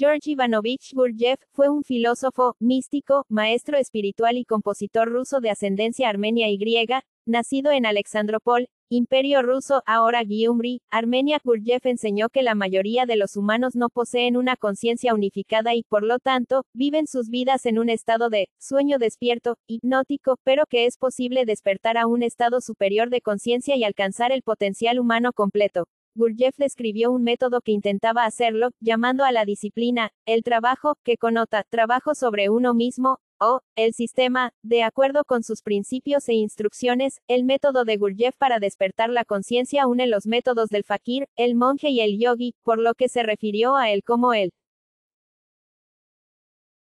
George Ivanovich Gurdjieff fue un filósofo, místico, maestro espiritual y compositor ruso de ascendencia armenia y griega, nacido en Alexandropol, Imperio ruso, ahora Gyumri, Armenia Gurdjieff enseñó que la mayoría de los humanos no poseen una conciencia unificada y, por lo tanto, viven sus vidas en un estado de sueño despierto, hipnótico, pero que es posible despertar a un estado superior de conciencia y alcanzar el potencial humano completo. Gurdjieff describió un método que intentaba hacerlo, llamando a la disciplina, el trabajo, que conota, trabajo sobre uno mismo, o, el sistema, de acuerdo con sus principios e instrucciones, el método de Gurdjieff para despertar la conciencia une los métodos del fakir, el monje y el yogi, por lo que se refirió a él como el